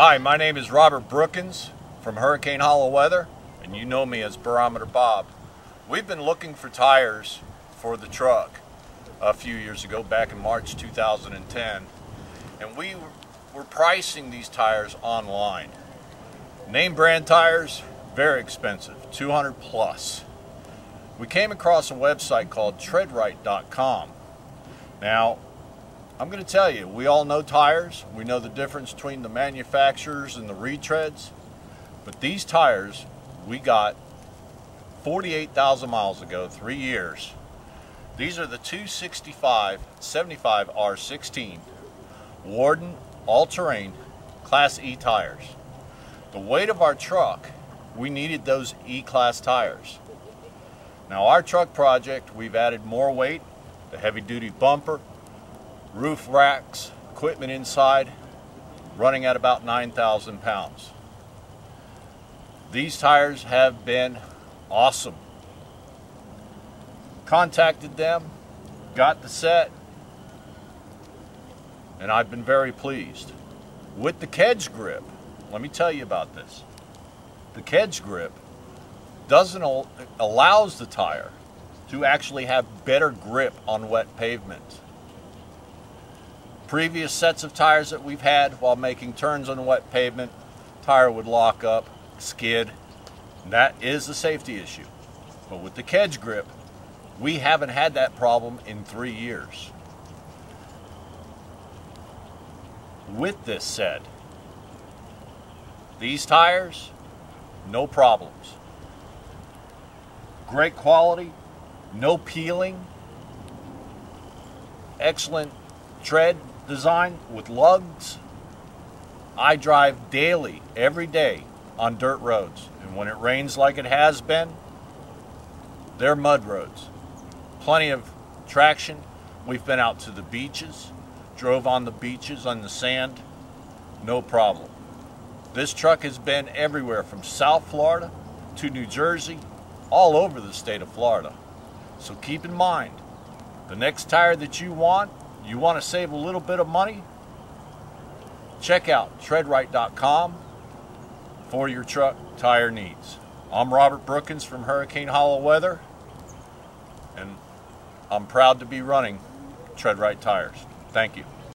Hi, my name is Robert Brookens from Hurricane Hollow Weather, and you know me as Barometer Bob. We've been looking for tires for the truck a few years ago, back in March 2010, and we were pricing these tires online. Name brand tires, very expensive, 200 plus. We came across a website called treadwright.com. Now, I'm going to tell you, we all know tires. We know the difference between the manufacturers and the retreads. But these tires we got 48,000 miles ago, three years. These are the 265 75 R16 Warden all-terrain Class E tires. The weight of our truck, we needed those E-Class tires. Now our truck project, we've added more weight, the heavy-duty bumper, roof racks, equipment inside, running at about 9,000 pounds. These tires have been awesome. Contacted them, got the set, and I've been very pleased. With the Kedge grip, let me tell you about this. The Kedge grip doesn't allows the tire to actually have better grip on wet pavement. Previous sets of tires that we've had while making turns on wet pavement, tire would lock up, skid. That is a safety issue. But with the Kedge grip, we haven't had that problem in three years. With this said, these tires, no problems. Great quality, no peeling, excellent tread design with lugs. I drive daily, every day on dirt roads. And when it rains like it has been, they're mud roads. Plenty of traction. We've been out to the beaches, drove on the beaches on the sand, no problem. This truck has been everywhere from South Florida to New Jersey, all over the state of Florida. So keep in mind, the next tire that you want, you want to save a little bit of money, check out treadwright.com for your truck tire needs. I'm Robert Brookens from Hurricane Hollow Weather, and I'm proud to be running TreadWright Tires. Thank you.